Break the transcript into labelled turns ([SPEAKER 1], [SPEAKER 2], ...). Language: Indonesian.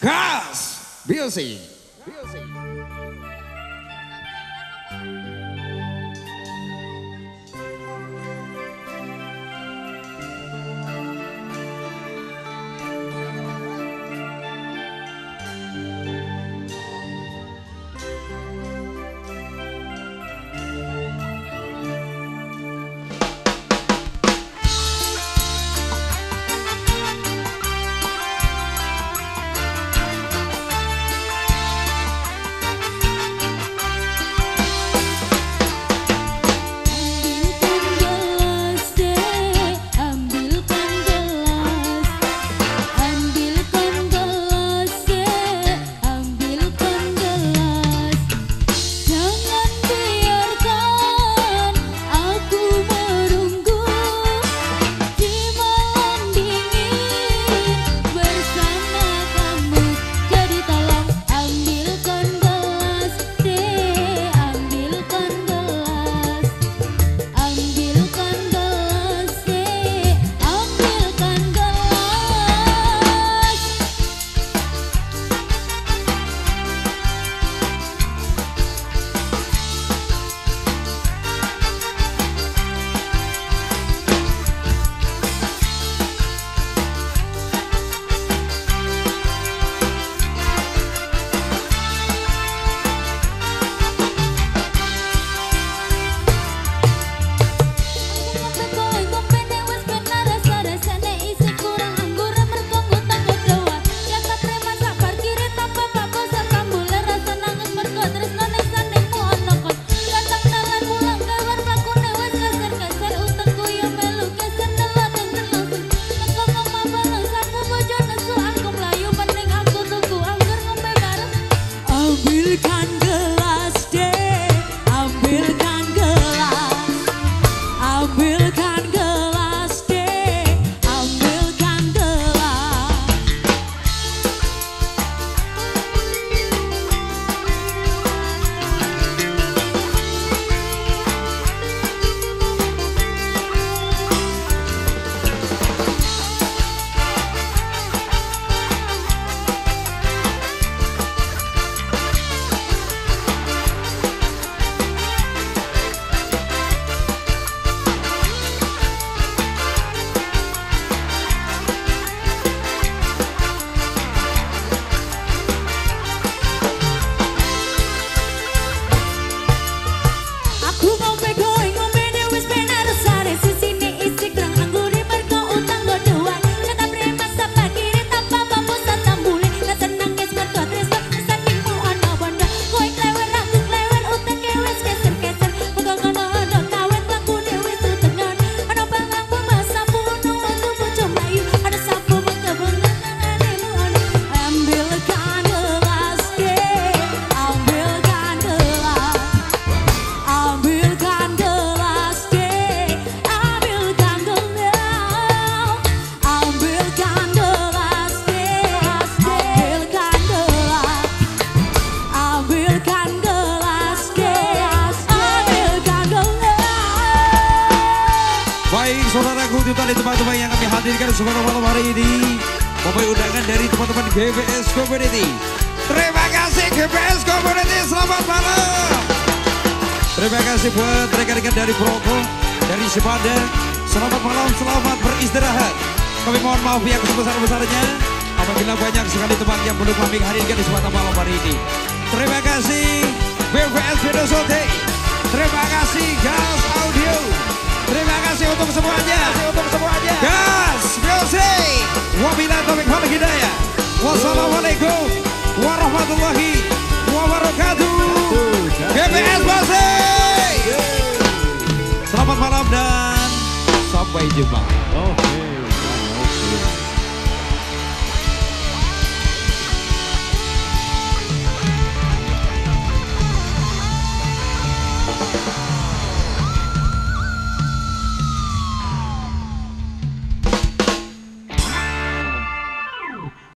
[SPEAKER 1] Gas Music. saudaraku itu tadi teman-teman yang kami hadirkan semua malam hari ini. Mempunyai undangan dari teman-teman GBS Community. Terima kasih GBS Community, selamat malam. Terima kasih buat rekan-rekan dari Proko, dari Sepada Selamat malam, selamat beristirahat. Kami mohon maaf yang sebesar-besarnya. Apabila banyak sekali teman yang belum kami hadirkan di kesempatan malam hari ini. Terima kasih BVS Vedosote Terima kasih Gas Audio Terima kasih untuk semuanya. untuk semuanya. Gas, music. Wabillahi taufiq wal hidayah. Wassalamualaikum warahmatullahi wabarakatuh. GPS Musik. Selamat malam dan sampai jumpa. Oke.